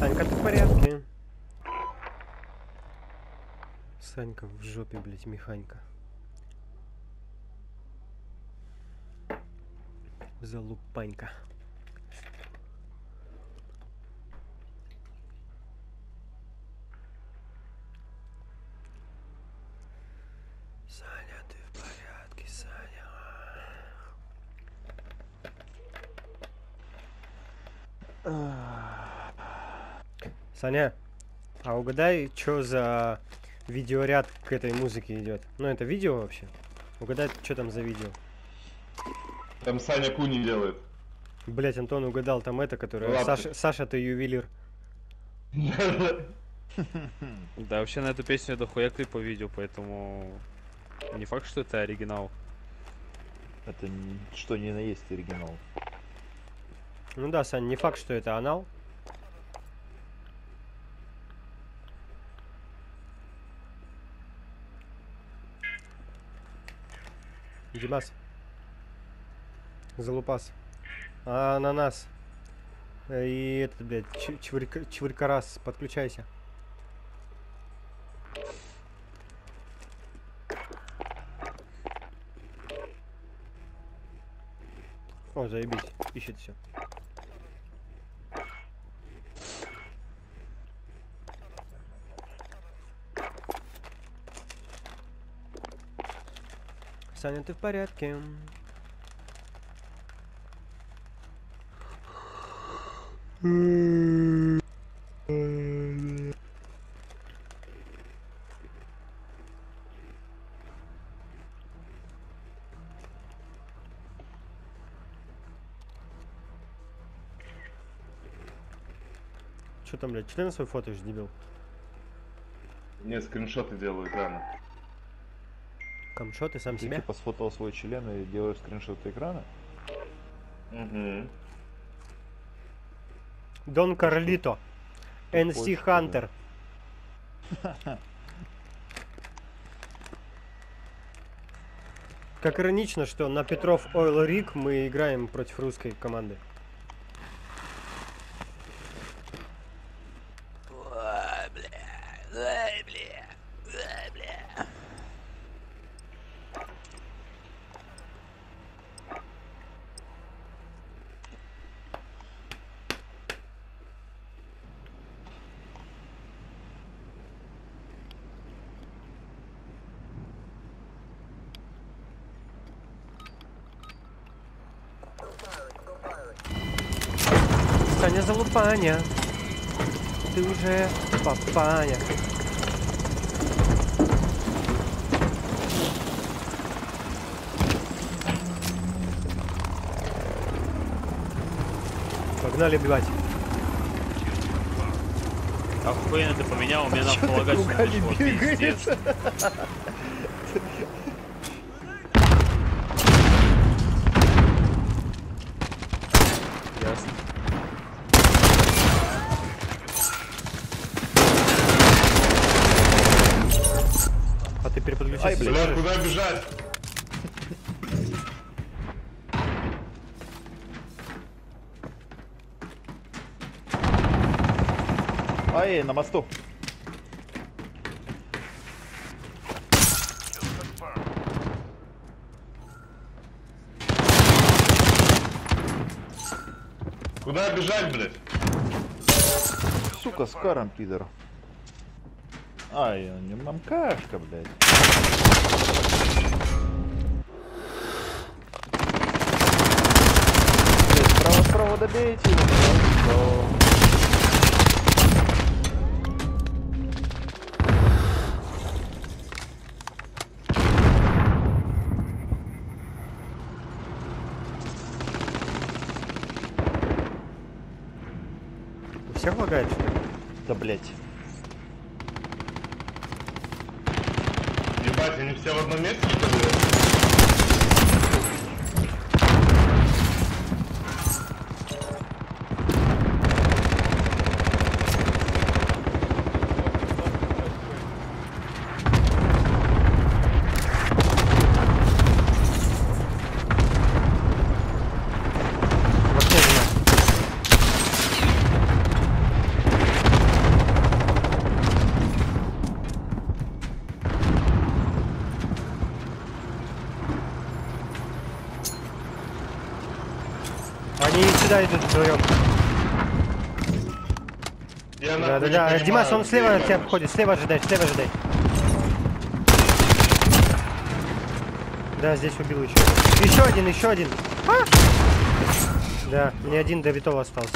Санька, ты в порядке? Санька в жопе, блять, механика. Залупанька. Саня, ты в порядке, Саня? Саня, а угадай, что за видеоряд к этой музыке идет? Ну, это видео вообще? Угадай, что там за видео? Там Саня Куни делает. Блять, Антон угадал там это, которое... Саша, Саша, ты ювелир. Да, вообще на эту песню дохуя клипов видео, поэтому не факт, что это оригинал. Это что ни на есть оригинал. Ну да, Сань, не факт, что это анал. Димас. Залупас. Ананас. И это, блядь, чвырка- чвыркарас, подключайся. О, заебись, ищет все. Саня, ты в порядке? Что там, блядь, член свой фотоешь, дебил? Не, скриншоты делаю экрана. Камшо, ты сам Ты себя? типа сфотал свой член и делаешь скриншот экрана? Угу. Дон Карлито. NC Хантер. Как иронично, что на Петров Ойл Рик мы играем против русской команды. Саня залупаня. Ты уже папаня. Погнали убивать. Охуенно ты поменял, у меня на Чё ты полагать кругами начало бегаешь? пиздец. Ясно. А ты переподключайся. Ай, блядь. Бля, куда бежать? Ай, на мосту. Куда бежать, блядь? Сука, с каром, пидор. Ай, не мамкашка, блядь. Блядь, добейте его. У всех лагает, что ли? Да, блядь. Ебать, они все в одном месте, что ли? Вообще не надо. Они сюда идут вдвоем. Я Да, да, да. Димас, он слева от тебя входит. Слева ожидай, слева ожидай. Да, здесь убил еще. Еще один, еще один. А! Да, мне один до витого остался.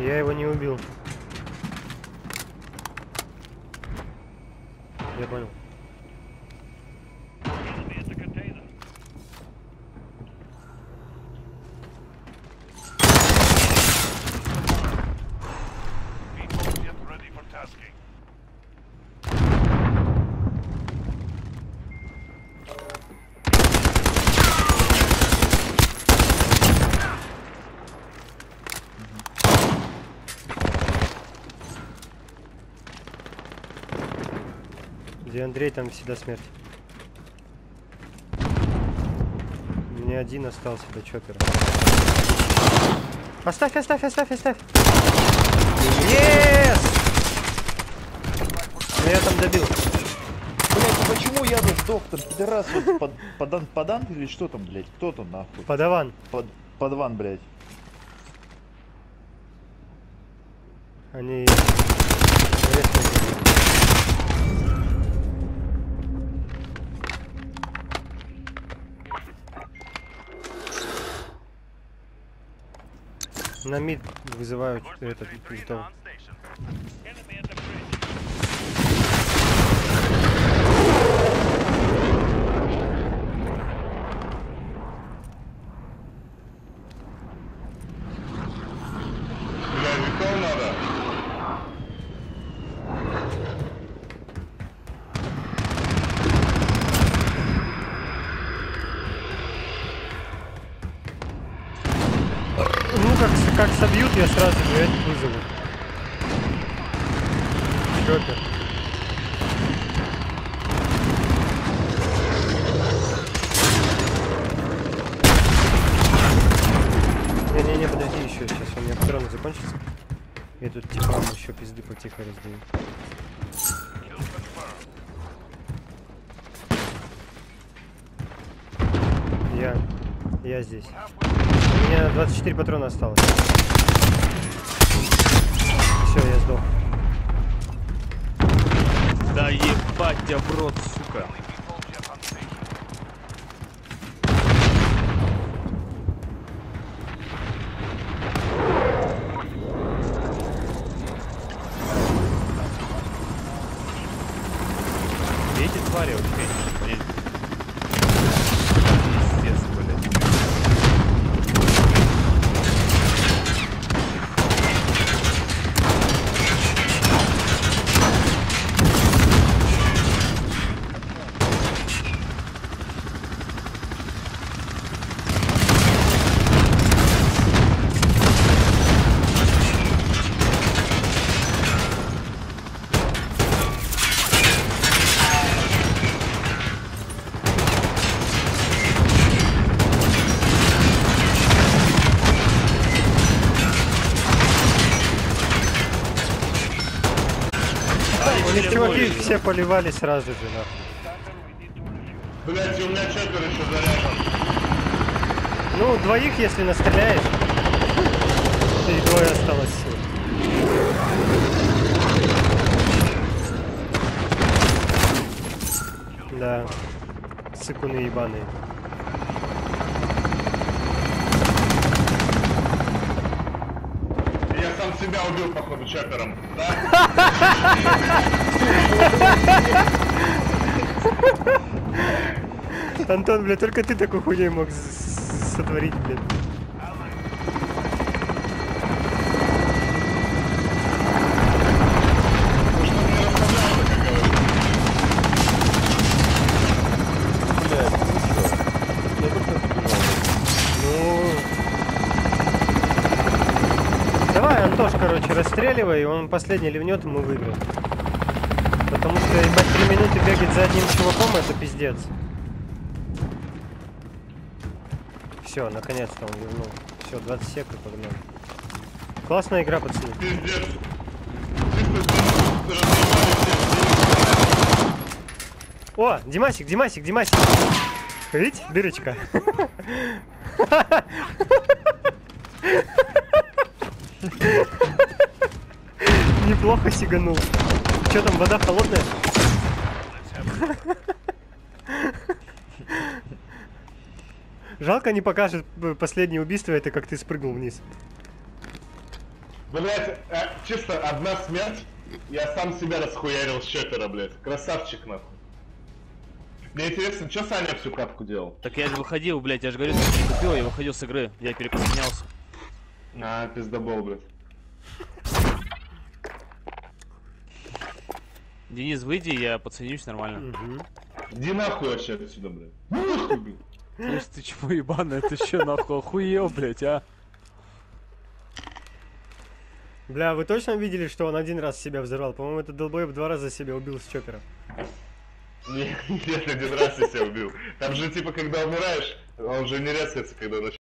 Я его не убил. Я понял. Где Андрей, там всегда смерть. Мне один остался до чопера. Оставь, оставь, оставь, оставь. Yes! Ну, я там добил. Блять, ну почему я тут сдох там, пидорас, вот под, подан, подан или что там, блять? Кто там нахуй? Подаван. Под, подван, блять. Они... резко На мид вызывают этот витов. Бля, витов надо. Ну, как, с- собьют, я сразу этих вызову. Чопер. Не-не-не, подожди еще, сейчас у меня патроны закончатся. Я тут типа еще пизды потихо раздаю. Я, я здесь. У меня 24 патрона осталось. Все, я сдох. Да ебать тебя в рот, сука. Эти твари вообще не... них чуваки все поливали сразу же, нахуй. Блять, у меня четверо еще заряжен. Ну, двоих, если настреляешь, и двое осталось сил. Да. Сыкуны ебаные. Я сам себя убил, походу, чопером. Да? Антон, бля, только ты такой хуйней мог сотворить, блин. Ну. Давай, Антош, короче, расстреливай, он последний ливнет, и мы выиграем. Что, ебать, три минуты бегать за одним чуваком, это пиздец. Все, наконец-то он ливнул. Все, 20 сек и погнали. Классная игра, пацаны. О, Димасик, Димасик, Димасик. Видите, дырочка. Неплохо сиганул. Что там, вода холодная? Жалко не покажет э, последнее убийство, это как ты спрыгнул вниз. Блять, э, чисто одна смерть, я сам себя расхуярил с чоппера, блять. Красавчик, нахуй. Мне интересно, что Саня всю катку делал? Так я же выходил, блядь, я же говорю, что не купил, я выходил с игры, я переподнялся. А, пиздобол, блядь. Денис, выйди, я подценюсь нормально. Мгм. Иди нахуй вообще отсюда, блядь. Ну нахуй, блядь. Слушай, ты чего ебаный, ты что нахуй охуел, блядь, а? Бля, вы точно видели, что он один раз себя взорвал? По-моему, этот долбоеб два раза себя убил с чоппера. Не, Нет, один раз я себя убил. Там же, типа, когда умираешь, он же не резается, когда начинает.